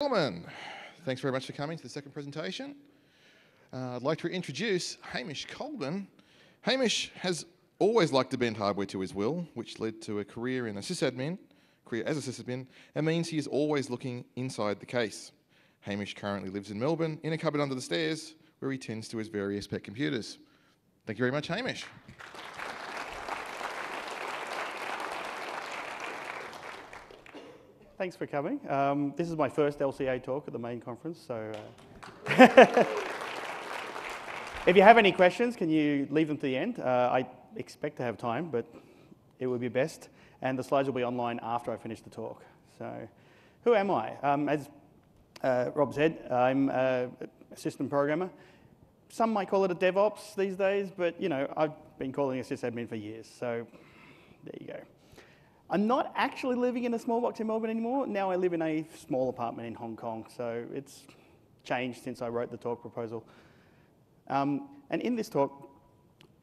Gentlemen, thanks very much for coming to the second presentation. Uh, I'd like to introduce Hamish Coleman. Hamish has always liked to bend hardware to his will, which led to a career in a sysadmin, career as a sysadmin, and means he is always looking inside the case. Hamish currently lives in Melbourne, in a cupboard under the stairs, where he tends to his various pet computers. Thank you very much, Hamish. Thanks for coming. Um, this is my first LCA talk at the main conference, so uh, if you have any questions, can you leave them to the end? Uh, I expect to have time, but it would be best. And the slides will be online after I finish the talk. So, who am I? Um, as uh, Rob said, I'm a system programmer. Some might call it a DevOps these days, but you know, I've been calling it a sysadmin for years. So, there you go. I'm not actually living in a small box in Melbourne anymore. Now I live in a small apartment in Hong Kong, so it's changed since I wrote the talk proposal. Um, and in this talk,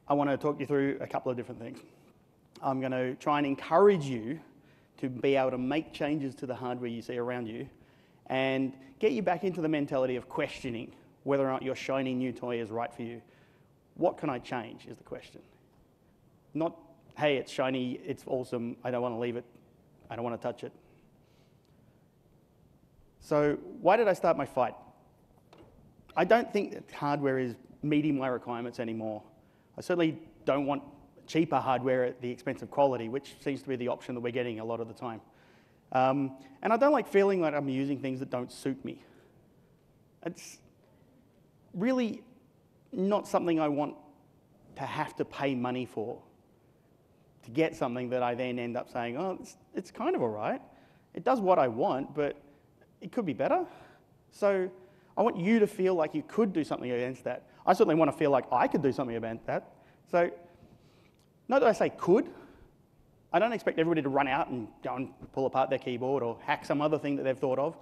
I want to talk you through a couple of different things. I'm going to try and encourage you to be able to make changes to the hardware you see around you and get you back into the mentality of questioning whether or not your shiny new toy is right for you. What can I change is the question. Not hey, it's shiny, it's awesome, I don't want to leave it, I don't want to touch it. So, why did I start my fight? I don't think that hardware is meeting my requirements anymore. I certainly don't want cheaper hardware at the expense of quality, which seems to be the option that we're getting a lot of the time. Um, and I don't like feeling like I'm using things that don't suit me. It's really not something I want to have to pay money for to get something that I then end up saying, oh, it's, it's kind of all right. It does what I want, but it could be better. So I want you to feel like you could do something against that. I certainly want to feel like I could do something about that. So, not that I say could. I don't expect everybody to run out and go and pull apart their keyboard or hack some other thing that they've thought of.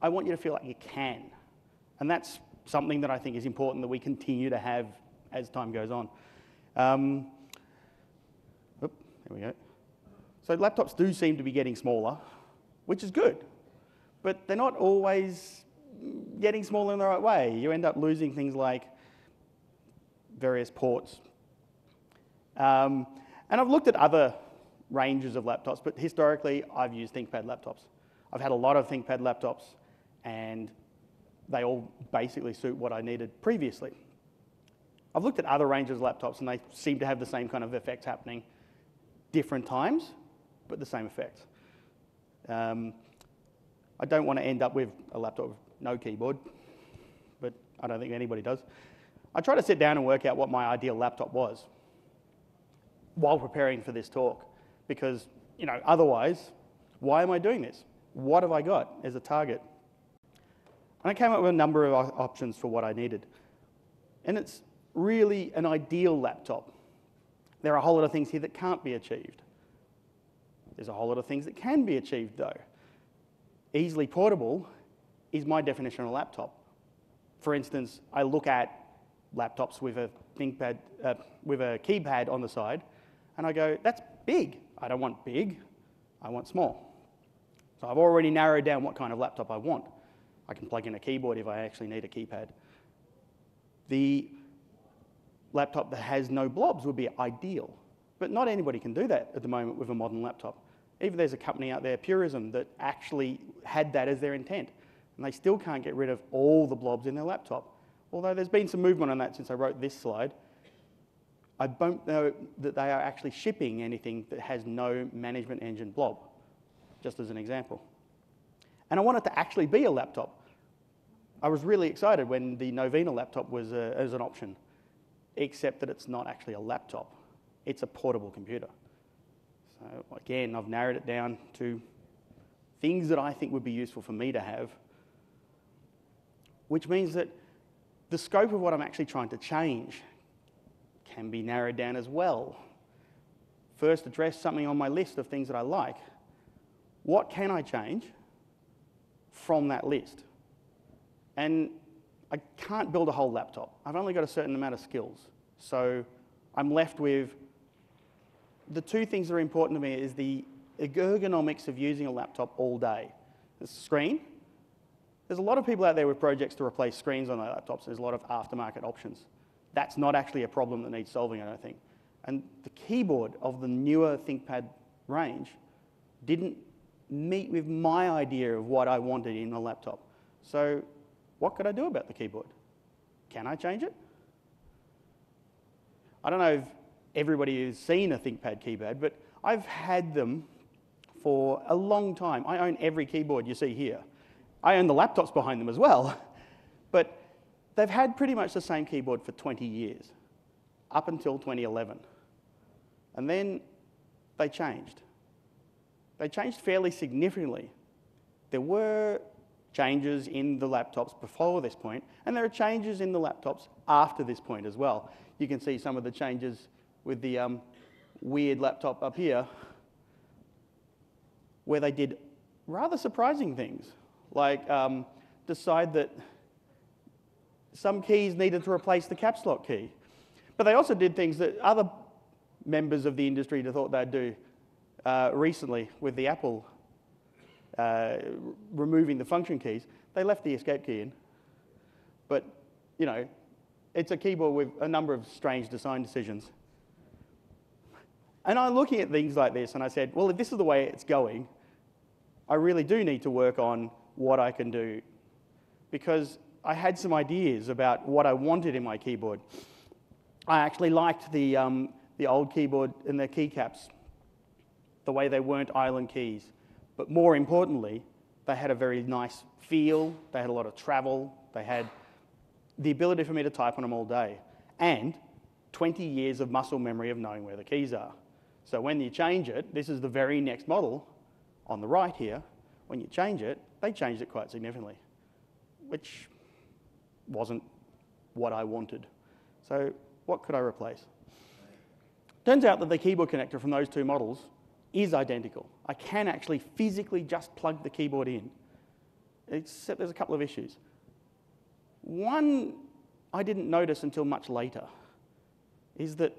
I want you to feel like you can. And that's something that I think is important that we continue to have as time goes on. Um, there we go. So laptops do seem to be getting smaller, which is good, but they're not always getting smaller in the right way. You end up losing things like various ports. Um, and I've looked at other ranges of laptops, but historically I've used ThinkPad laptops. I've had a lot of ThinkPad laptops, and they all basically suit what I needed previously. I've looked at other ranges of laptops, and they seem to have the same kind of effects happening different times, but the same effect. Um, I don't want to end up with a laptop with no keyboard, but I don't think anybody does. I try to sit down and work out what my ideal laptop was while preparing for this talk, because you know, otherwise, why am I doing this? What have I got as a target? And I came up with a number of options for what I needed. And it's really an ideal laptop there are a whole lot of things here that can't be achieved. There's a whole lot of things that can be achieved, though. Easily portable is my definition of a laptop. For instance, I look at laptops with a ThinkPad, uh, with a keypad on the side, and I go, that's big. I don't want big, I want small. So I've already narrowed down what kind of laptop I want. I can plug in a keyboard if I actually need a keypad. The laptop that has no blobs would be ideal. But not anybody can do that at the moment with a modern laptop. Even there's a company out there, Purism, that actually had that as their intent. And they still can't get rid of all the blobs in their laptop. Although there's been some movement on that since I wrote this slide. I don't know that they are actually shipping anything that has no management engine blob, just as an example. And I want it to actually be a laptop. I was really excited when the Novena laptop was uh, as an option except that it's not actually a laptop, it's a portable computer. So again, I've narrowed it down to things that I think would be useful for me to have, which means that the scope of what I'm actually trying to change can be narrowed down as well. First, address something on my list of things that I like. What can I change from that list? And I can't build a whole laptop. I've only got a certain amount of skills. So I'm left with the two things that are important to me is the ergonomics of using a laptop all day. The screen There's a lot of people out there with projects to replace screens on their laptops. There's a lot of aftermarket options. That's not actually a problem that needs solving, I don't think. And the keyboard of the newer ThinkPad range didn't meet with my idea of what I wanted in a laptop. So what could I do about the keyboard? Can I change it? I don't know if everybody has seen a ThinkPad keypad, but I've had them for a long time. I own every keyboard you see here. I own the laptops behind them as well. But they've had pretty much the same keyboard for 20 years, up until 2011. And then they changed. They changed fairly significantly. There were changes in the laptops before this point, and there are changes in the laptops after this point as well. You can see some of the changes with the um, weird laptop up here, where they did rather surprising things, like um, decide that some keys needed to replace the caps lock key. But they also did things that other members of the industry thought they'd do uh, recently with the Apple uh, removing the function keys. They left the escape key in. But, you know, it's a keyboard with a number of strange design decisions. And I'm looking at things like this and I said, well, if this is the way it's going, I really do need to work on what I can do because I had some ideas about what I wanted in my keyboard. I actually liked the, um, the old keyboard and the keycaps, the way they weren't island keys. But more importantly, they had a very nice feel, they had a lot of travel, they had the ability for me to type on them all day, and 20 years of muscle memory of knowing where the keys are. So when you change it, this is the very next model on the right here. When you change it, they changed it quite significantly, which wasn't what I wanted. So what could I replace? Turns out that the keyboard connector from those two models is identical. I can actually physically just plug the keyboard in, except there's a couple of issues. One I didn't notice until much later is that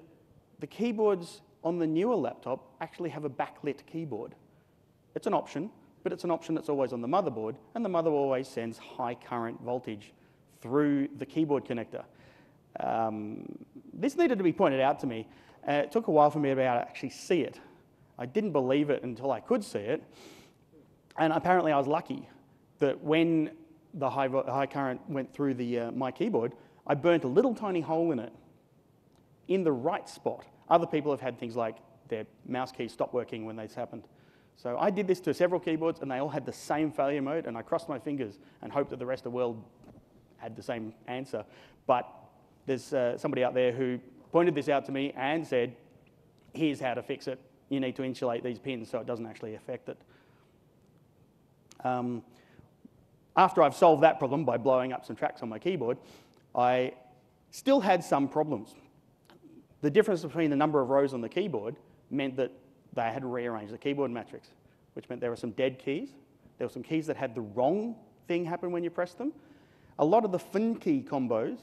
the keyboards on the newer laptop actually have a backlit keyboard. It's an option, but it's an option that's always on the motherboard, and the motherboard always sends high current voltage through the keyboard connector. Um, this needed to be pointed out to me. Uh, it took a while for me to be able to actually see it. I didn't believe it until I could see it. And apparently I was lucky that when the high, high current went through the, uh, my keyboard, I burnt a little tiny hole in it in the right spot. Other people have had things like their mouse keys stop working when this happened. So I did this to several keyboards and they all had the same failure mode and I crossed my fingers and hoped that the rest of the world had the same answer. But there's uh, somebody out there who pointed this out to me and said, here's how to fix it. You need to insulate these pins so it doesn't actually affect it. Um, after I've solved that problem by blowing up some tracks on my keyboard, I still had some problems. The difference between the number of rows on the keyboard meant that they had rearranged the keyboard matrix, which meant there were some dead keys. There were some keys that had the wrong thing happen when you pressed them. A lot of the fin key combos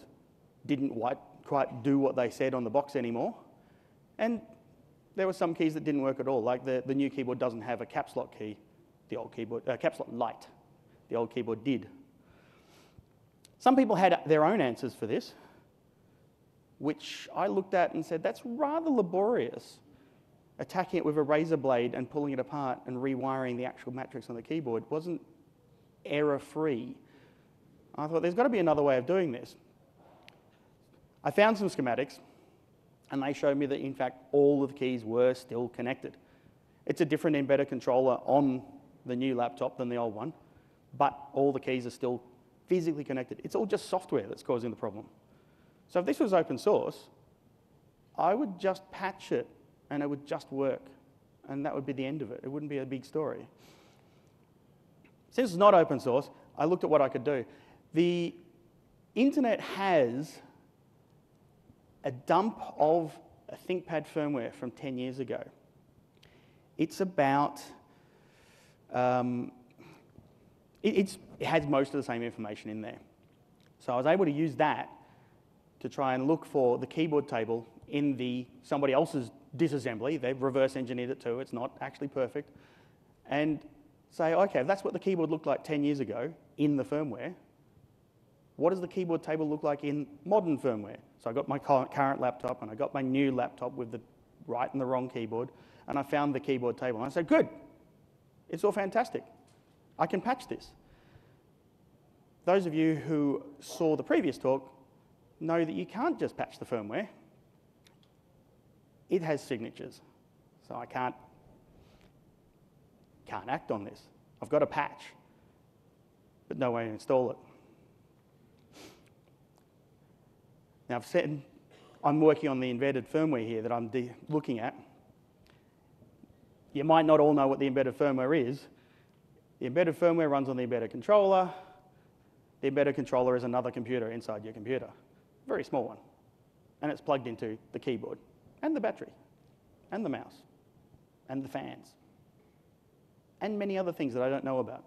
didn't quite do what they said on the box anymore. And there were some keys that didn't work at all, like the, the new keyboard doesn't have a caps lock key, the old keyboard, uh, caps lock light, the old keyboard did. Some people had their own answers for this, which I looked at and said, that's rather laborious. Attacking it with a razor blade and pulling it apart and rewiring the actual matrix on the keyboard wasn't error free. I thought there's got to be another way of doing this. I found some schematics and they showed me that in fact all of the keys were still connected. It's a different embedded controller on the new laptop than the old one, but all the keys are still physically connected. It's all just software that's causing the problem. So if this was open source, I would just patch it and it would just work. And that would be the end of it. It wouldn't be a big story. Since it's not open source, I looked at what I could do. The internet has a dump of a ThinkPad firmware from 10 years ago. It's about, um, it, it has most of the same information in there. So I was able to use that to try and look for the keyboard table in the somebody else's disassembly. They've reverse engineered it too. It's not actually perfect. And say, okay, that's what the keyboard looked like 10 years ago, in the firmware, what does the keyboard table look like in modern firmware? So I got my current laptop and I got my new laptop with the right and the wrong keyboard, and I found the keyboard table. And I said, good, it's all fantastic. I can patch this. Those of you who saw the previous talk know that you can't just patch the firmware. It has signatures, so I can't, can't act on this. I've got a patch, but no way to install it. Now, I've said I'm working on the embedded firmware here that I'm looking at. You might not all know what the embedded firmware is. The embedded firmware runs on the embedded controller. The embedded controller is another computer inside your computer, very small one. And it's plugged into the keyboard and the battery and the mouse and the fans and many other things that I don't know about.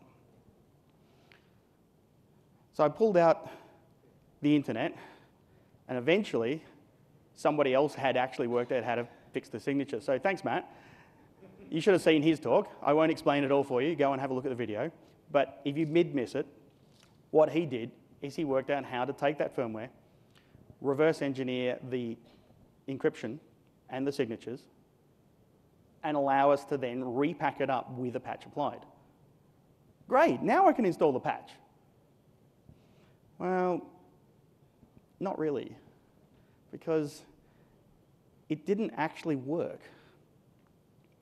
So I pulled out the internet and eventually somebody else had actually worked out how to fix the signature. So thanks, Matt. You should have seen his talk. I won't explain it all for you. Go and have a look at the video. But if you mid miss it, what he did is he worked out how to take that firmware, reverse engineer the encryption and the signatures, and allow us to then repack it up with a patch applied. Great, now I can install the patch. Well, not really, because it didn't actually work.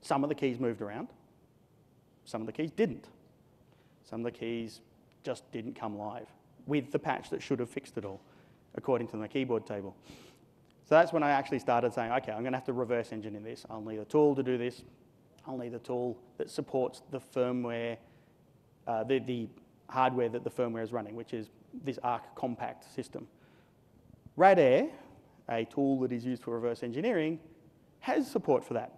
Some of the keys moved around, some of the keys didn't. Some of the keys just didn't come live with the patch that should have fixed it all, according to my keyboard table. So that's when I actually started saying, okay, I'm going to have to reverse engineer this. I'll need a tool to do this. I'll need a tool that supports the firmware, uh, the, the hardware that the firmware is running, which is this ARCompact system. RadAir, a tool that is used for reverse engineering, has support for that.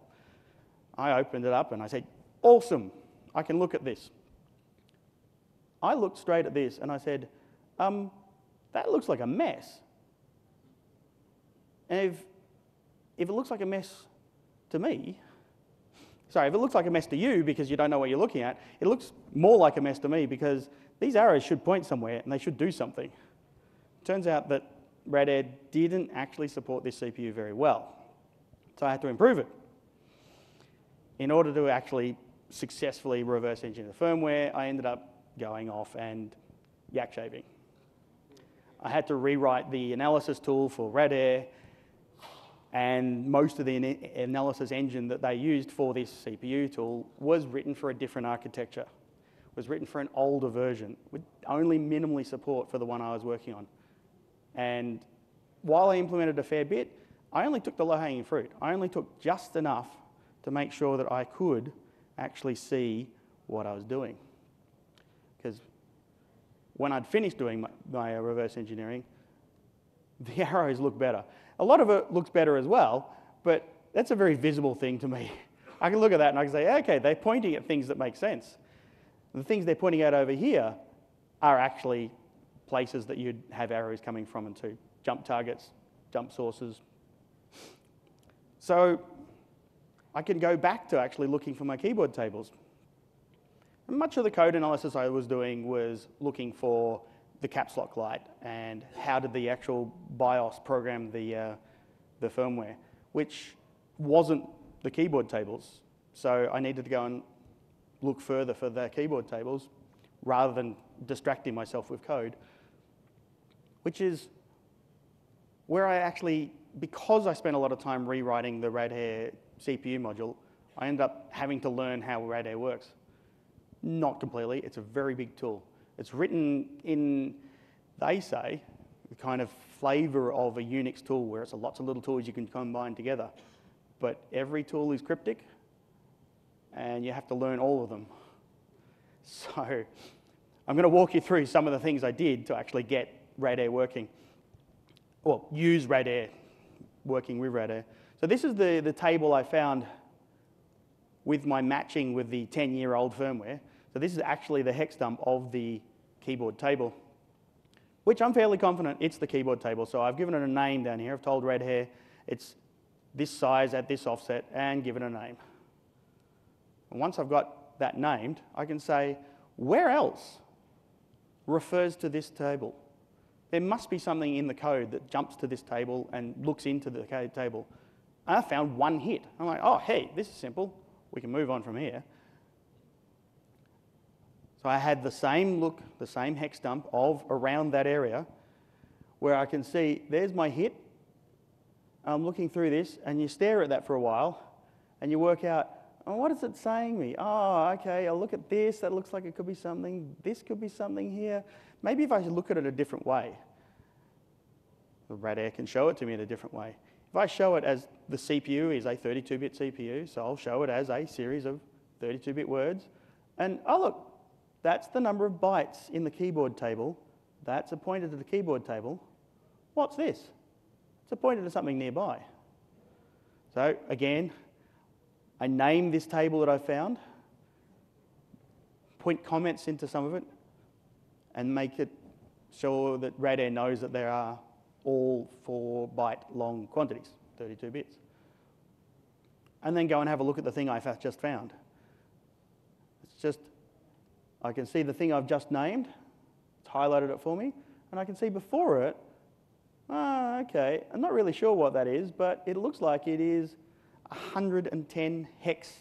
I opened it up and I said, awesome, I can look at this. I looked straight at this and I said, um, that looks like a mess. And if, if it looks like a mess to me, sorry, if it looks like a mess to you because you don't know what you're looking at, it looks more like a mess to me because these arrows should point somewhere and they should do something. Turns out that RadAir didn't actually support this CPU very well. So I had to improve it. In order to actually successfully reverse engineer the firmware, I ended up going off and yak shaving. I had to rewrite the analysis tool for radare and most of the analysis engine that they used for this CPU tool was written for a different architecture, was written for an older version with only minimally support for the one I was working on. And while I implemented a fair bit, I only took the low-hanging fruit. I only took just enough to make sure that I could actually see what I was doing. Because when I'd finished doing my, my uh, reverse engineering, the arrows look better. A lot of it looks better as well, but that's a very visible thing to me. I can look at that and I can say, okay, they're pointing at things that make sense. The things they're pointing at over here are actually places that you'd have arrows coming from and to. Jump targets, jump sources. So I can go back to actually looking for my keyboard tables. And much of the code analysis I was doing was looking for the caps lock light and how did the actual BIOS program the, uh, the firmware, which wasn't the keyboard tables. So I needed to go and look further for the keyboard tables rather than distracting myself with code, which is where I actually, because I spent a lot of time rewriting the radare CPU module, I ended up having to learn how radare works. Not completely, it's a very big tool. It's written in, they say, the kind of flavor of a Unix tool where it's lots of little tools you can combine together. But every tool is cryptic and you have to learn all of them. So I'm going to walk you through some of the things I did to actually get radare working. Well, use radare, working with radare. So this is the, the table I found with my matching with the 10-year-old firmware. So this is actually the hex dump of the keyboard table, which I'm fairly confident it's the keyboard table. So I've given it a name down here. I've told radare it's this size at this offset and given a name. And once I've got that named, I can say, where else refers to this table. There must be something in the code that jumps to this table and looks into the table. I found one hit. I'm like, oh, hey, this is simple. We can move on from here. So I had the same look, the same hex dump of around that area where I can see there's my hit. I'm looking through this, and you stare at that for a while, and you work out, oh, what is it saying me? Oh, okay, I'll look at this. That looks like it could be something. This could be something here. Maybe if I look at it a different way. The can show it to me in a different way. If I show it as the CPU is a 32-bit CPU, so I'll show it as a series of 32-bit words. And oh look, that's the number of bytes in the keyboard table. That's a pointer to the keyboard table. What's this? It's a pointer to something nearby. So again, I name this table that I found, point comments into some of it, and make it sure that radare knows that there are all four byte long quantities, 32 bits. And then go and have a look at the thing I've just found. It's just, I can see the thing I've just named, it's highlighted it for me, and I can see before it, ah, okay, I'm not really sure what that is, but it looks like it is 110 hex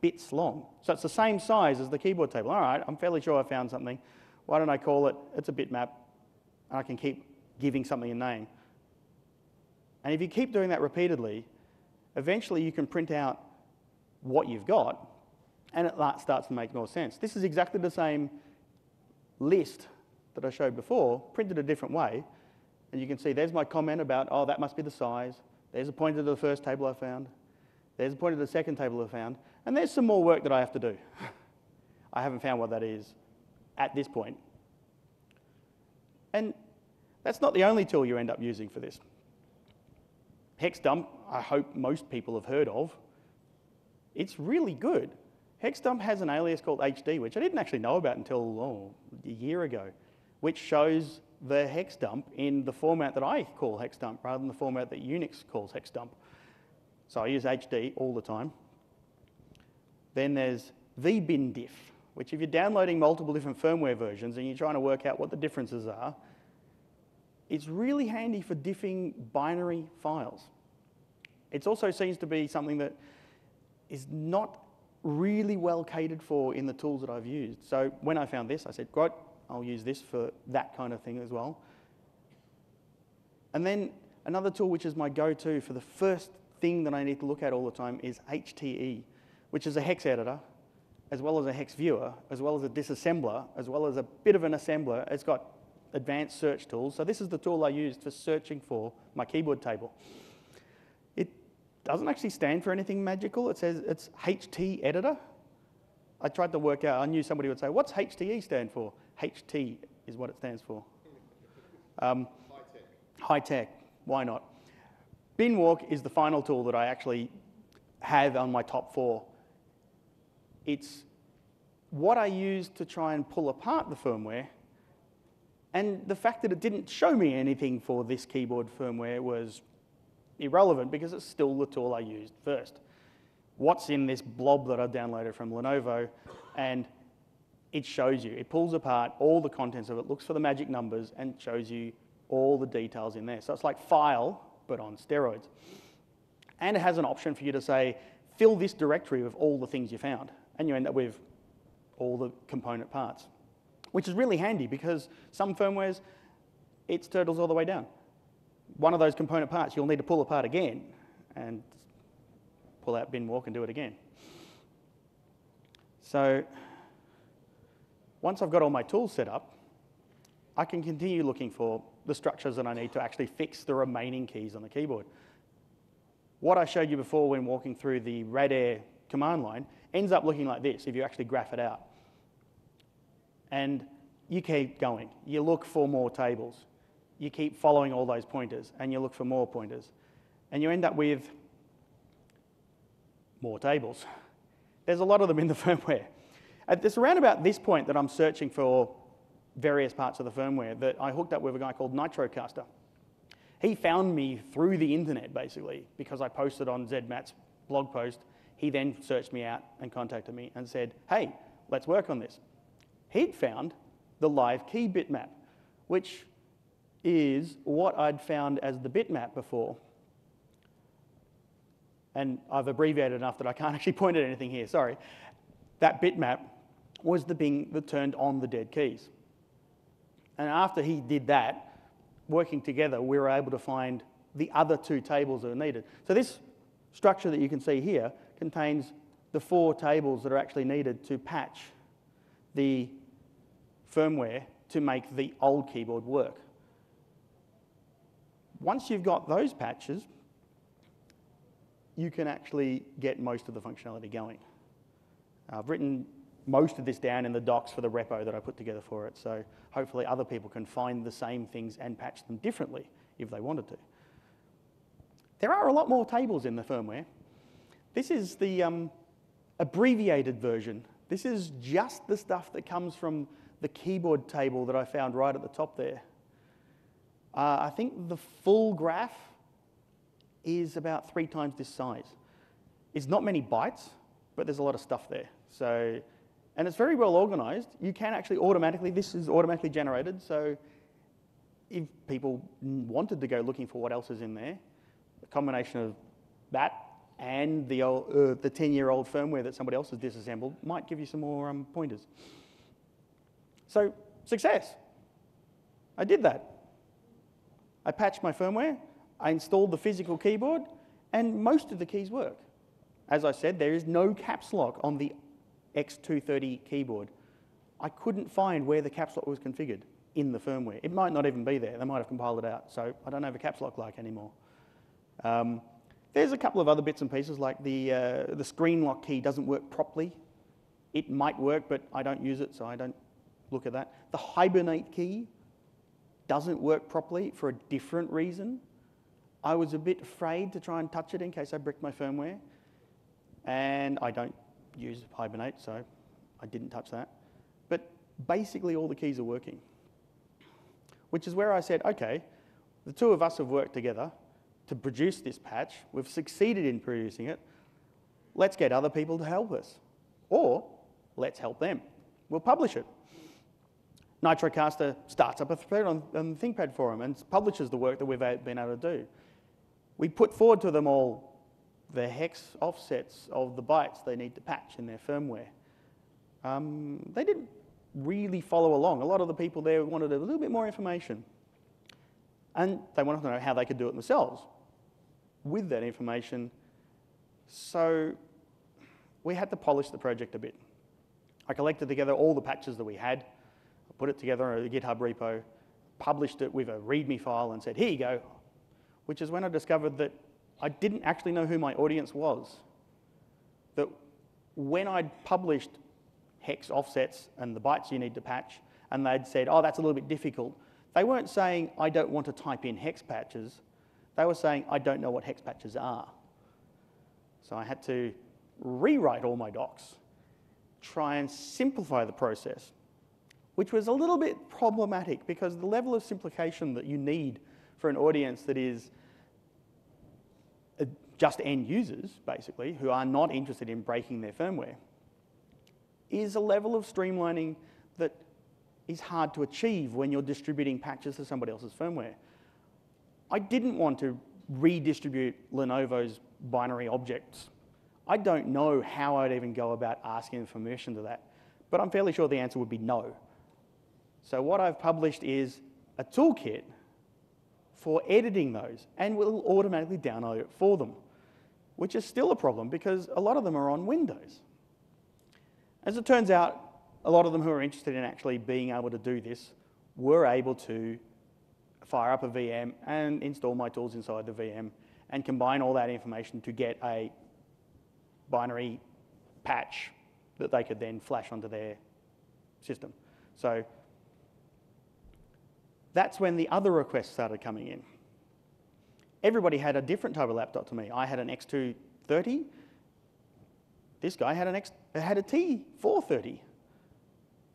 bits long. So it's the same size as the keyboard table. All right, I'm fairly sure I found something. Why don't I call it, it's a bitmap, and I can keep giving something a name. And if you keep doing that repeatedly, eventually you can print out what you've got and it starts to make more sense. This is exactly the same list that I showed before, printed a different way. And you can see there's my comment about, oh, that must be the size. There's a pointer to the first table I found. There's a pointer to the second table I found. And there's some more work that I have to do. I haven't found what that is at this point. And that's not the only tool you end up using for this. Hexdump, I hope most people have heard of. It's really good. Hexdump has an alias called HD, which I didn't actually know about until oh, a year ago, which shows the hex dump in the format that I call hex dump rather than the format that Unix calls hex dump. So I use HD all the time. Then there's vbindiff, which if you're downloading multiple different firmware versions and you're trying to work out what the differences are, it's really handy for diffing binary files. It also seems to be something that is not really well catered for in the tools that I've used. So when I found this, I said, I'll use this for that kind of thing as well. And then another tool which is my go-to for the first thing that I need to look at all the time is HTE, which is a hex editor, as well as a hex viewer, as well as a disassembler, as well as a bit of an assembler. It's got advanced search tools. So this is the tool I used for searching for my keyboard table. It doesn't actually stand for anything magical. It says it's HT editor. I tried to work out, I knew somebody would say, what's HTE stand for? HT is what it stands for. Um, high tech. High tech, why not? Binwalk is the final tool that I actually have on my top four. It's what I used to try and pull apart the firmware and the fact that it didn't show me anything for this keyboard firmware was irrelevant because it's still the tool I used first. What's in this blob that I downloaded from Lenovo, and it shows you. It pulls apart all the contents of it, looks for the magic numbers, and shows you all the details in there. So it's like file, but on steroids. And it has an option for you to say, fill this directory with all the things you found, and you end up with all the component parts which is really handy because some firmwares, it's turtles all the way down. One of those component parts you'll need to pull apart again and pull out binwalk and do it again. So once I've got all my tools set up, I can continue looking for the structures that I need to actually fix the remaining keys on the keyboard. What I showed you before when walking through the radare command line ends up looking like this if you actually graph it out. And you keep going. You look for more tables. You keep following all those pointers and you look for more pointers. And you end up with more tables. There's a lot of them in the firmware. It's around about this point that I'm searching for various parts of the firmware that I hooked up with a guy called Nitrocaster. He found me through the internet, basically, because I posted on zmatt's blog post. He then searched me out and contacted me and said, hey, let's work on this he'd found the live key bitmap, which is what I'd found as the bitmap before. And I've abbreviated enough that I can't actually point at anything here, sorry. That bitmap was the thing that turned on the dead keys. And after he did that, working together, we were able to find the other two tables that are needed. So this structure that you can see here contains the four tables that are actually needed to patch the firmware to make the old keyboard work. Once you've got those patches, you can actually get most of the functionality going. I've written most of this down in the docs for the repo that I put together for it, so hopefully other people can find the same things and patch them differently if they wanted to. There are a lot more tables in the firmware. This is the um, abbreviated version. This is just the stuff that comes from the keyboard table that I found right at the top there. Uh, I think the full graph is about three times this size. It's not many bytes, but there's a lot of stuff there. So, and it's very well organized. You can actually automatically, this is automatically generated. So if people wanted to go looking for what else is in there, a combination of that and the, old, uh, the 10-year-old firmware that somebody else has disassembled might give you some more um, pointers. So success. I did that. I patched my firmware, I installed the physical keyboard, and most of the keys work. As I said, there is no caps lock on the X230 keyboard. I couldn't find where the caps lock was configured in the firmware. It might not even be there. They might have compiled it out. So I don't have a caps lock like anymore. Um, there's a couple of other bits and pieces like the, uh, the screen lock key doesn't work properly. It might work, but I don't use it, so I don't look at that. The Hibernate key doesn't work properly for a different reason. I was a bit afraid to try and touch it in case I bricked my firmware. And I don't use Hibernate, so I didn't touch that. But basically all the keys are working. Which is where I said, okay, the two of us have worked together to produce this patch. We've succeeded in producing it. Let's get other people to help us. Or let's help them. We'll publish it. NitroCaster starts up a thread on, on ThinkPad forum and publishes the work that we've been able to do. We put forward to them all the hex offsets of the bytes they need to patch in their firmware. Um, they didn't really follow along. A lot of the people there wanted a little bit more information. And they wanted to know how they could do it themselves with that information. So we had to polish the project a bit. I collected together all the patches that we had, put it together in a GitHub repo, published it with a README file and said, here you go. Which is when I discovered that I didn't actually know who my audience was. That when I'd published hex offsets and the bytes you need to patch, and they'd said, oh, that's a little bit difficult, they weren't saying, I don't want to type in hex patches. They were saying, I don't know what hex patches are. So I had to rewrite all my docs, try and simplify the process, which was a little bit problematic because the level of simplification that you need for an audience that is just end users, basically, who are not interested in breaking their firmware, is a level of streamlining that is hard to achieve when you're distributing patches to somebody else's firmware. I didn't want to redistribute Lenovo's binary objects. I don't know how I'd even go about asking permission to that, but I'm fairly sure the answer would be no. So what I've published is a toolkit for editing those and will automatically download it for them, which is still a problem because a lot of them are on Windows. As it turns out, a lot of them who are interested in actually being able to do this were able to fire up a VM and install my tools inside the VM and combine all that information to get a binary patch that they could then flash onto their system. So that's when the other requests started coming in. Everybody had a different type of laptop to me. I had an X230. This guy had an X, had a T430.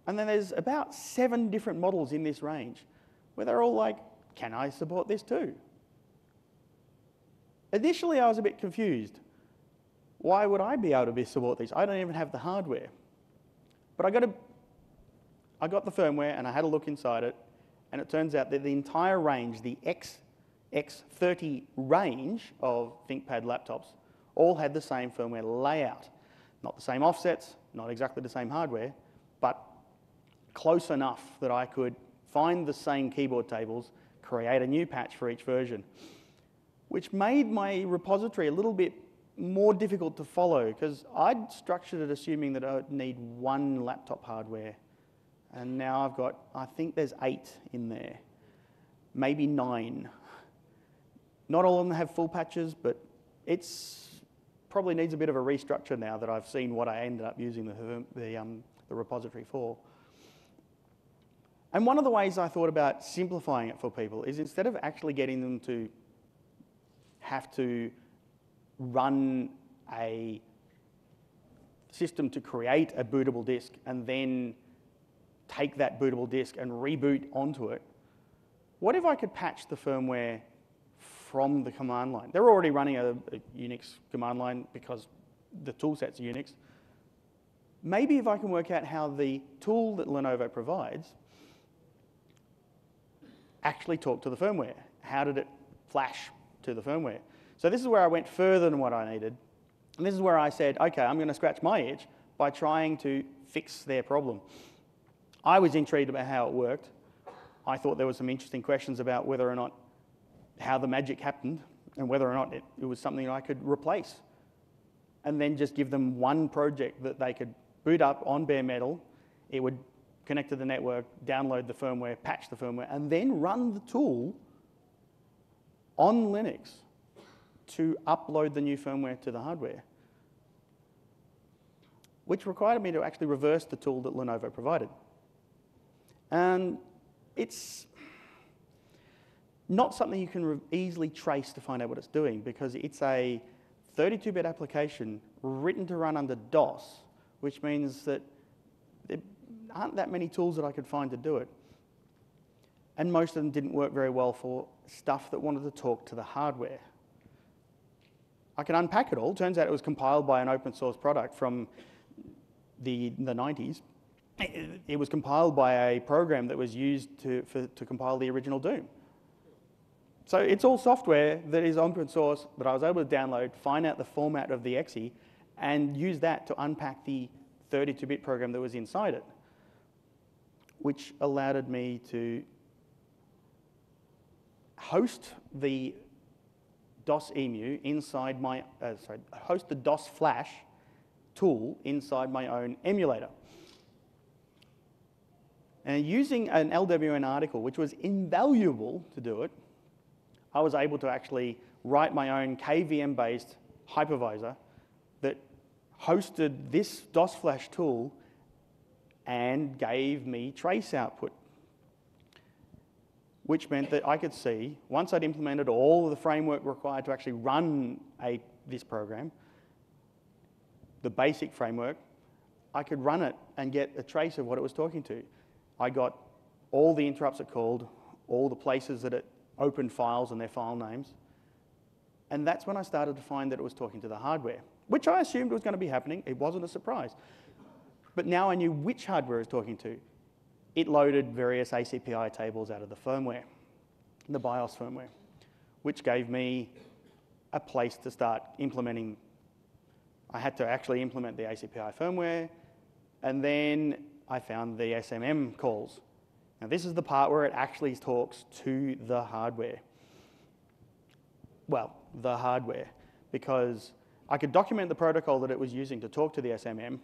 And then there's about seven different models in this range where they're all like, can I support this too? Initially, I was a bit confused. Why would I be able to support these? I don't even have the hardware. But I got to, I got the firmware and I had a look inside it, and it turns out that the entire range, the X, X30 range of ThinkPad laptops, all had the same firmware layout. Not the same offsets, not exactly the same hardware, but close enough that I could find the same keyboard tables, create a new patch for each version, which made my repository a little bit more difficult to follow because I'd structured it assuming that I'd need one laptop hardware. And now I've got, I think there's eight in there, maybe nine. Not all of them have full patches, but it's probably needs a bit of a restructure now that I've seen what I ended up using the, the, um, the repository for. And one of the ways I thought about simplifying it for people is instead of actually getting them to have to run a system to create a bootable disk and then take that bootable disk and reboot onto it, what if I could patch the firmware from the command line? They're already running a, a Unix command line because the toolset's Unix. Maybe if I can work out how the tool that Lenovo provides actually talked to the firmware. How did it flash to the firmware? So this is where I went further than what I needed. And this is where I said, okay, I'm going to scratch my itch by trying to fix their problem. I was intrigued about how it worked. I thought there were some interesting questions about whether or not how the magic happened and whether or not it, it was something I could replace. And then just give them one project that they could boot up on bare metal. It would connect to the network, download the firmware, patch the firmware, and then run the tool on Linux to upload the new firmware to the hardware, which required me to actually reverse the tool that Lenovo provided. And it's not something you can easily trace to find out what it's doing because it's a 32-bit application written to run under DOS, which means that there aren't that many tools that I could find to do it. And most of them didn't work very well for stuff that wanted to talk to the hardware. I can unpack it all. Turns out it was compiled by an open source product from the, the 90s. It, it was compiled by a program that was used to, for, to compile the original Doom. So it's all software that is open source that I was able to download, find out the format of the exe, and use that to unpack the 32-bit program that was inside it, which allowed me to host the DOS emu inside my, uh, sorry, host the DOS flash tool inside my own emulator. And using an LWN article, which was invaluable to do it, I was able to actually write my own KVM-based hypervisor that hosted this DOS flash tool and gave me trace output which meant that I could see, once I'd implemented all the framework required to actually run a, this program, the basic framework, I could run it and get a trace of what it was talking to. I got all the interrupts it called, all the places that it opened files and their file names. And that's when I started to find that it was talking to the hardware, which I assumed was going to be happening. It wasn't a surprise. But now I knew which hardware it was talking to it loaded various ACPI tables out of the firmware, the BIOS firmware, which gave me a place to start implementing. I had to actually implement the ACPI firmware, and then I found the SMM calls. Now, this is the part where it actually talks to the hardware. Well, the hardware, because I could document the protocol that it was using to talk to the SMM,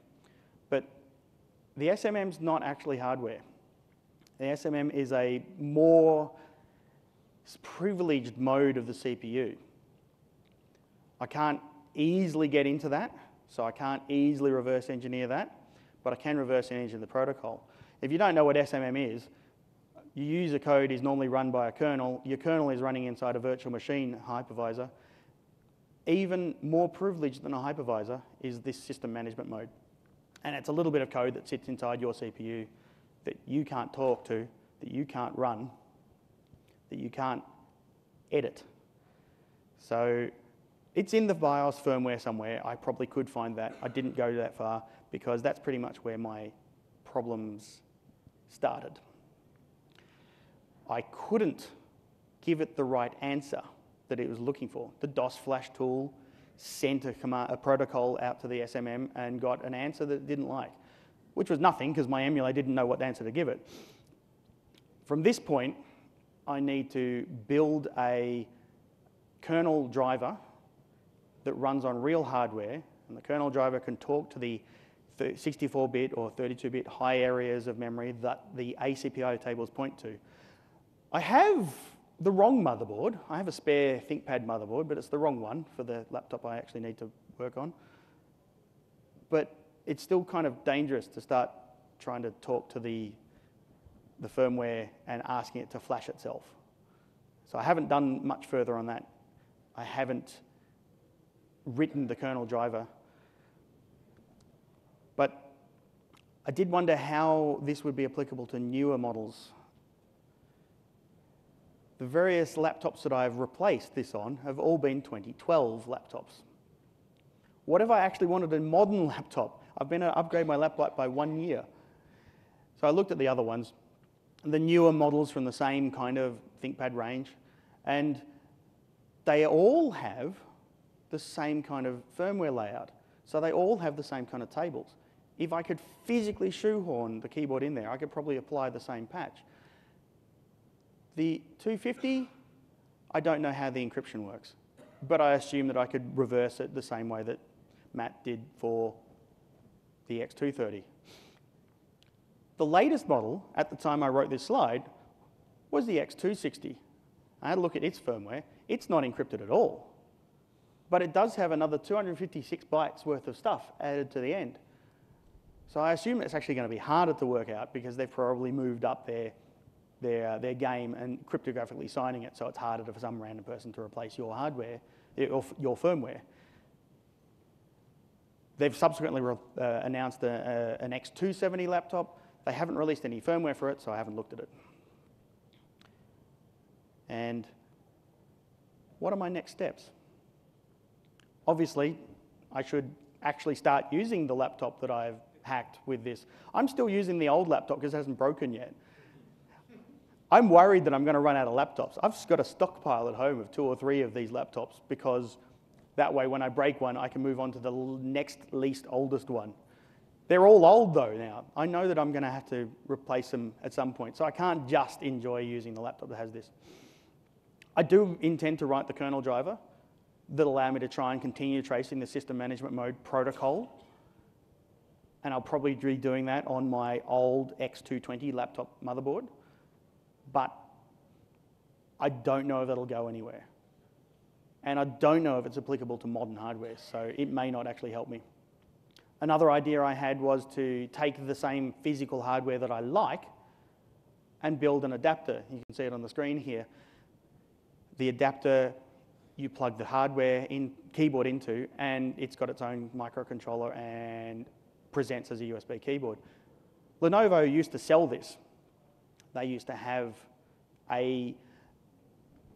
but the SMM's not actually hardware. The SMM is a more privileged mode of the CPU. I can't easily get into that, so I can't easily reverse engineer that, but I can reverse engineer the protocol. If you don't know what SMM is, your user code is normally run by a kernel. Your kernel is running inside a virtual machine hypervisor. Even more privileged than a hypervisor is this system management mode. And it's a little bit of code that sits inside your CPU that you can't talk to, that you can't run, that you can't edit. So it's in the BIOS firmware somewhere. I probably could find that. I didn't go that far because that's pretty much where my problems started. I couldn't give it the right answer that it was looking for. The DOS flash tool sent a, command, a protocol out to the SMM and got an answer that it didn't like, which was nothing because my emulator didn't know what answer to give it. From this point, I need to build a kernel driver that runs on real hardware, and the kernel driver can talk to the 64-bit or 32-bit high areas of memory that the ACPIO tables point to. I have the wrong motherboard. I have a spare ThinkPad motherboard, but it's the wrong one for the laptop I actually need to work on. But it's still kind of dangerous to start trying to talk to the, the firmware and asking it to flash itself. So I haven't done much further on that. I haven't written the kernel driver. But I did wonder how this would be applicable to newer models the various laptops that I've replaced this on have all been 2012 laptops. What if I actually wanted a modern laptop? I've been uh, able to upgrade my laptop by one year. So I looked at the other ones, the newer models from the same kind of ThinkPad range, and they all have the same kind of firmware layout. So they all have the same kind of tables. If I could physically shoehorn the keyboard in there, I could probably apply the same patch. The 250, I don't know how the encryption works, but I assume that I could reverse it the same way that Matt did for the X230. The latest model, at the time I wrote this slide, was the X260. I had a look at its firmware. It's not encrypted at all. But it does have another 256 bytes worth of stuff added to the end. So I assume it's actually going to be harder to work out because they've probably moved up their their, their game and cryptographically signing it so it's harder for some random person to replace your hardware, your, your firmware. They've subsequently uh, announced a, a, an X270 laptop. They haven't released any firmware for it, so I haven't looked at it. And what are my next steps? Obviously, I should actually start using the laptop that I've hacked with this. I'm still using the old laptop because it hasn't broken yet. I'm worried that I'm going to run out of laptops. I've just got a stockpile at home of two or three of these laptops because that way when I break one, I can move on to the next least oldest one. They're all old though now. I know that I'm going to have to replace them at some point, so I can't just enjoy using the laptop that has this. I do intend to write the kernel driver that allow me to try and continue tracing the system management mode protocol. And I'll probably be doing that on my old X220 laptop motherboard but I don't know if it'll go anywhere. And I don't know if it's applicable to modern hardware, so it may not actually help me. Another idea I had was to take the same physical hardware that I like and build an adapter. You can see it on the screen here. The adapter you plug the hardware in keyboard into and it's got its own microcontroller and presents as a USB keyboard. Lenovo used to sell this they used to have a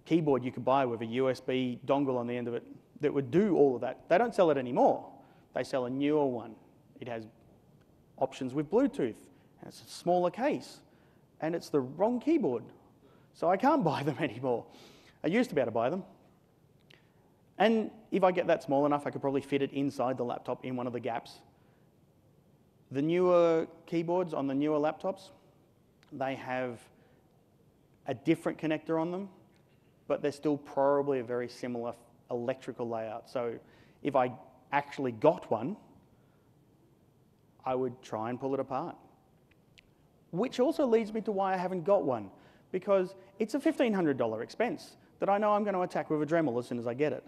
keyboard you could buy with a USB dongle on the end of it that would do all of that. They don't sell it anymore. They sell a newer one. It has options with Bluetooth, and it's a smaller case, and it's the wrong keyboard. So I can't buy them anymore. I used to be able to buy them. And if I get that small enough, I could probably fit it inside the laptop in one of the gaps. The newer keyboards on the newer laptops, they have a different connector on them, but they're still probably a very similar electrical layout. So if I actually got one, I would try and pull it apart. Which also leads me to why I haven't got one, because it's a $1,500 expense that I know I'm going to attack with a Dremel as soon as I get it.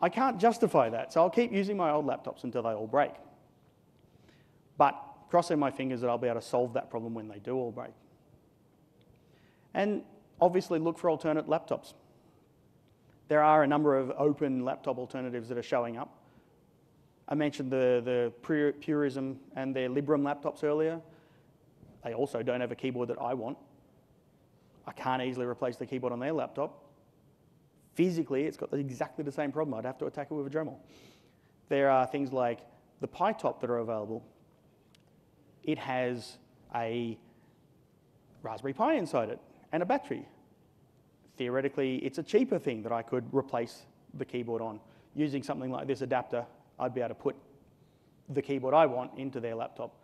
I can't justify that, so I'll keep using my old laptops until they all break. But crossing my fingers that I'll be able to solve that problem when they do all break. And obviously look for alternate laptops. There are a number of open laptop alternatives that are showing up. I mentioned the, the Purism and their Librem laptops earlier. They also don't have a keyboard that I want. I can't easily replace the keyboard on their laptop. Physically, it's got exactly the same problem. I'd have to attack it with a Dremel. There are things like the pi-top that are available it has a Raspberry Pi inside it and a battery. Theoretically, it's a cheaper thing that I could replace the keyboard on. Using something like this adapter, I'd be able to put the keyboard I want into their laptop.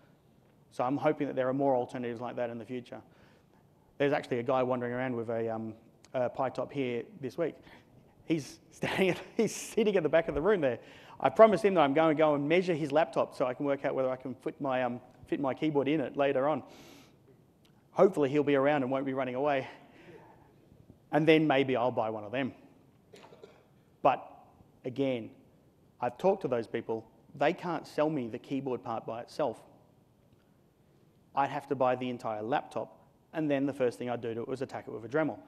So I'm hoping that there are more alternatives like that in the future. There's actually a guy wandering around with a, um, a Pi top here this week. He's, standing at, he's sitting at the back of the room there. I promised him that I'm going to go and measure his laptop so I can work out whether I can fit my, um, fit my keyboard in it later on. Hopefully he'll be around and won't be running away. And then maybe I'll buy one of them. But again, I've talked to those people. They can't sell me the keyboard part by itself. I'd have to buy the entire laptop. And then the first thing I'd do to it was attack it with a Dremel.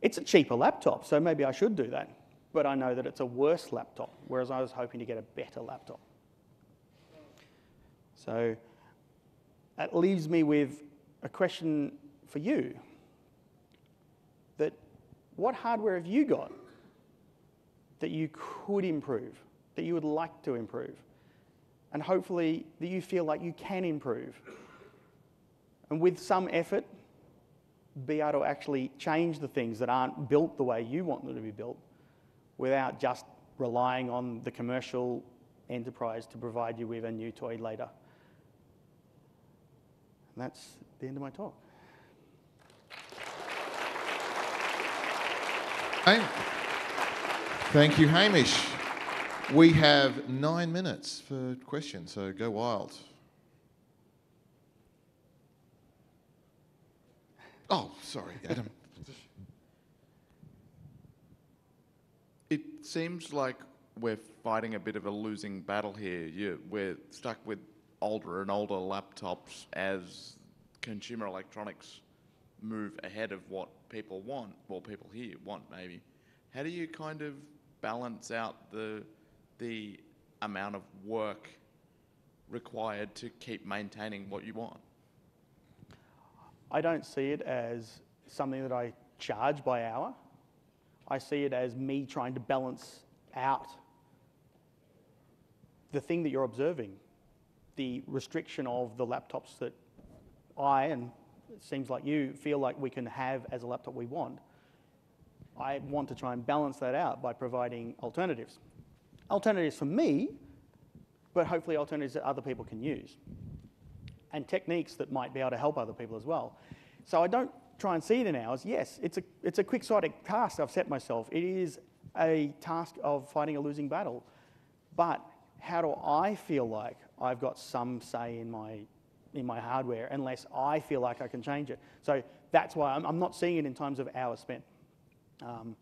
It's a cheaper laptop, so maybe I should do that. But I know that it's a worse laptop, whereas I was hoping to get a better laptop. So that leaves me with a question for you. That what hardware have you got that you could improve, that you would like to improve? And hopefully that you feel like you can improve. And with some effort, be able to actually change the things that aren't built the way you want them to be built without just relying on the commercial enterprise to provide you with a new toy later. And that's the end of my talk. Hey. Thank you, Hamish. We have nine minutes for questions, so go wild. Oh, sorry, Adam. It seems like we're fighting a bit of a losing battle here. You, we're stuck with older and older laptops as consumer electronics move ahead of what people want, well, people here want maybe. How do you kind of balance out the the amount of work required to keep maintaining what you want? I don't see it as something that I charge by hour. I see it as me trying to balance out the thing that you're observing, the restriction of the laptops that I, and it seems like you, feel like we can have as a laptop we want. I want to try and balance that out by providing alternatives. Alternatives for me, but hopefully alternatives that other people can use. And techniques that might be able to help other people as well. So I don't try and see it in hours. Yes, it's a, it's a quixotic task I've set myself. It is a task of fighting a losing battle. But how do I feel like I've got some say in my, in my hardware unless I feel like I can change it? So that's why I'm, I'm not seeing it in terms of hours spent. Um,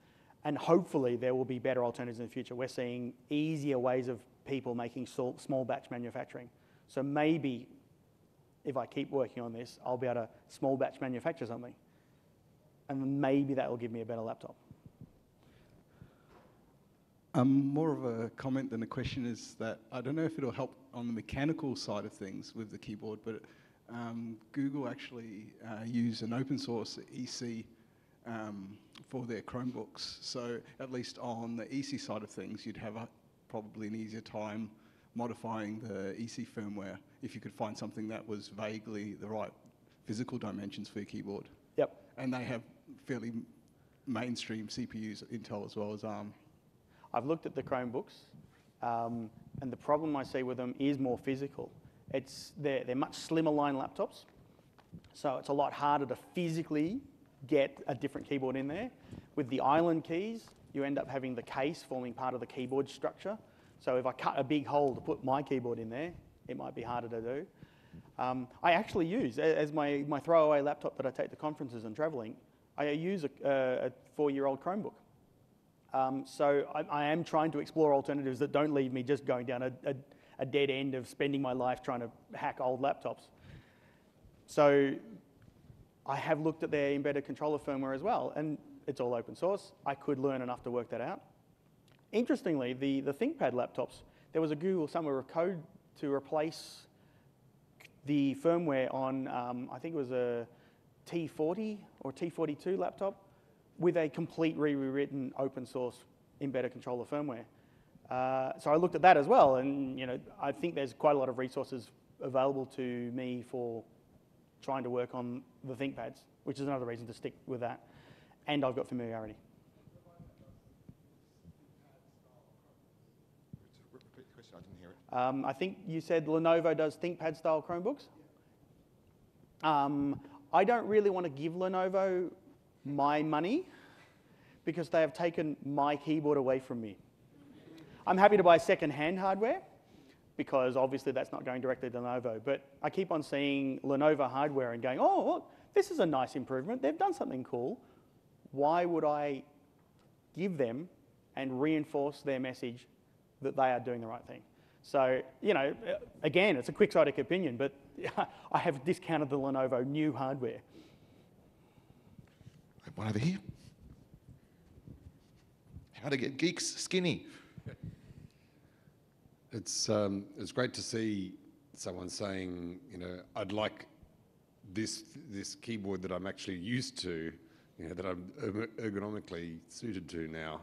and hopefully there will be better alternatives in the future. We're seeing easier ways of people making small batch manufacturing. So maybe if I keep working on this, I'll be able to small batch manufacture something. And maybe that will give me a better laptop. Um, more of a comment than a question is that I don't know if it'll help on the mechanical side of things with the keyboard, but um, Google actually uh, use an open source EC um, for their Chromebooks. So at least on the EC side of things, you'd have a, probably an easier time modifying the EC firmware if you could find something that was vaguely the right physical dimensions for your keyboard. Yep. And they have fairly mainstream CPUs, Intel as well as ARM. I've looked at the Chromebooks, um, and the problem I see with them is more physical. It's, they're, they're much slimmer line laptops, so it's a lot harder to physically get a different keyboard in there. With the island keys, you end up having the case forming part of the keyboard structure. So if I cut a big hole to put my keyboard in there, it might be harder to do. Um, I actually use, as my, my throwaway laptop that I take to conferences and traveling, I use a, a four-year-old Chromebook. Um, so I, I, am trying to explore alternatives that don't leave me just going down a, a, a dead end of spending my life trying to hack old laptops. So I have looked at their embedded controller firmware as well, and it's all open source. I could learn enough to work that out. Interestingly, the, the ThinkPad laptops, there was a Google somewhere of code to replace the firmware on, um, I think it was a T40 or T42 laptop with a complete re rewritten open source embedded controller firmware. Uh, so I looked at that as well, and you know, I think there's quite a lot of resources available to me for trying to work on the ThinkPads, which is another reason to stick with that. And I've got familiarity. Repeat the question, I didn't hear it. Um, I think you said Lenovo does ThinkPad style Chromebooks. Um, I don't really want to give Lenovo my money because they have taken my keyboard away from me. I'm happy to buy second-hand hardware because obviously that's not going directly to Lenovo. But I keep on seeing Lenovo hardware and going, oh, look, this is a nice improvement. They've done something cool. Why would I give them and reinforce their message that they are doing the right thing? So, you know, again, it's a quixotic opinion, but I have discounted the Lenovo new hardware. One over here. How to get geeks skinny. It's um, it's great to see someone saying, you know, I'd like this this keyboard that I'm actually used to, you know, that I'm ergonomically suited to now,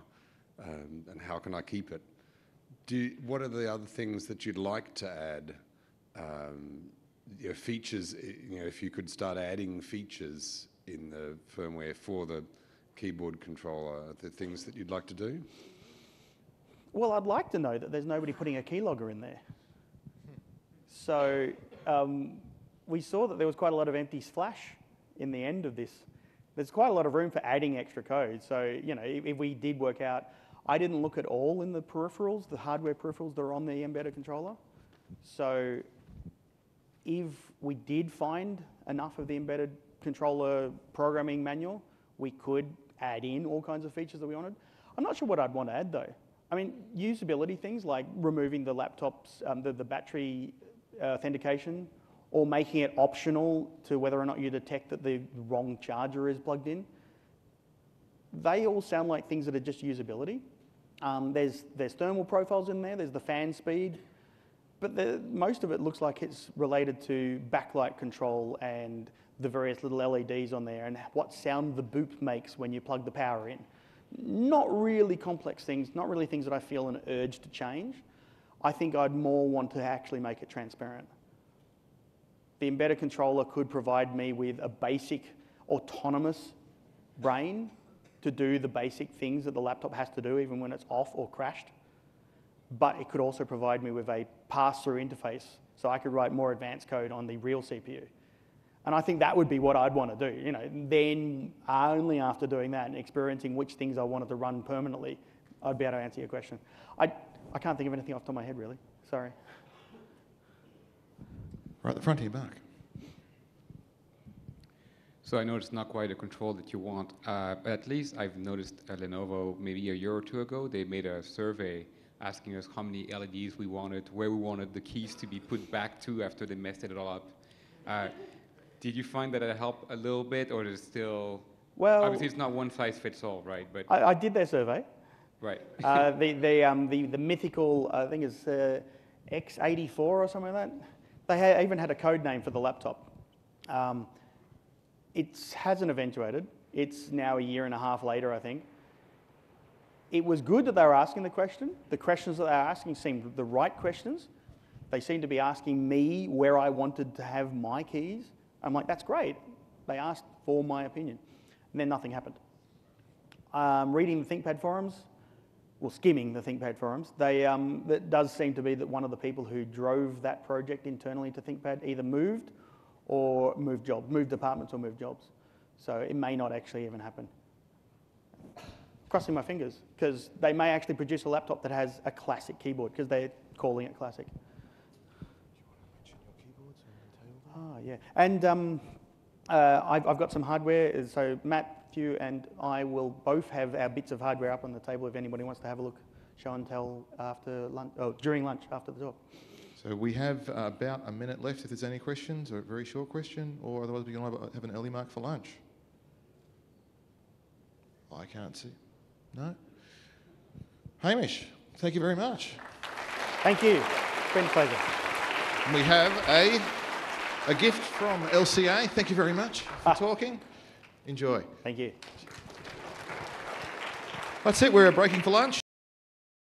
um, and how can I keep it? Do what are the other things that you'd like to add? Um, features, you know, if you could start adding features in the firmware for the keyboard controller, the things that you'd like to do? Well, I'd like to know that there's nobody putting a keylogger in there. So um, we saw that there was quite a lot of empty flash in the end of this. There's quite a lot of room for adding extra code. So, you know, if, if we did work out, I didn't look at all in the peripherals, the hardware peripherals that are on the embedded controller. So if we did find enough of the embedded controller programming manual, we could add in all kinds of features that we wanted. I'm not sure what I'd want to add though. I mean, usability things like removing the laptop's, um, the, the battery uh, authentication or making it optional to whether or not you detect that the wrong charger is plugged in. They all sound like things that are just usability. Um, there's, there's thermal profiles in there, there's the fan speed, but the, most of it looks like it's related to backlight control and the various little LEDs on there and what sound the boop makes when you plug the power in. Not really complex things, not really things that I feel an urge to change. I think I'd more want to actually make it transparent. The embedded controller could provide me with a basic autonomous brain to do the basic things that the laptop has to do even when it's off or crashed but it could also provide me with a pass-through interface so I could write more advanced code on the real CPU. And I think that would be what I'd want to do. You know, then only after doing that and experiencing which things I wanted to run permanently, I'd be able to answer your question. I, I can't think of anything off the top of my head, really. Sorry. Right at the front here, back. So I know it's not quite a control that you want, uh, but at least I've noticed at Lenovo maybe a year or two ago, they made a survey asking us how many LEDs we wanted, where we wanted the keys to be put back to after they messed it all up. Uh, did you find that it helped a little bit, or is it still? Well- obviously it's not one size fits all, right? But I, I did their survey. right. Uh, the, the, um, the, the mythical, I think it's uh, X84 or something like that. They ha- even had a code name for the laptop. Um, it hasn't eventuated. It's now a year and a half later, I think. It was good that they were asking the question. The questions that they were asking seemed the right questions. They seemed to be asking me where I wanted to have my keys. I'm like, that's great. They asked for my opinion. And then nothing happened. Um, reading the ThinkPad forums, well, skimming the ThinkPad forums, they, um, that does seem to be that one of the people who drove that project internally to ThinkPad either moved or moved jobs, moved departments or moved jobs. So it may not actually even happen. Crossing my fingers, because they may actually produce a laptop that has a classic keyboard, because they're calling it classic. Ah, yeah. And um, uh, I've, I've got some hardware. So Matthew and I will both have our bits of hardware up on the table if anybody wants to have a look, show and tell after lunch, oh, during lunch after the talk. So we have uh, about a minute left if there's any questions, or a very short question, or otherwise we can have- have an early mark for lunch. I can't see. No? Hamish, thank you very much. Thank you. It's been a pleasure. We have a, a gift from LCA. Thank you very much for ah. talking. Enjoy. Thank you. That's it. We're breaking for lunch.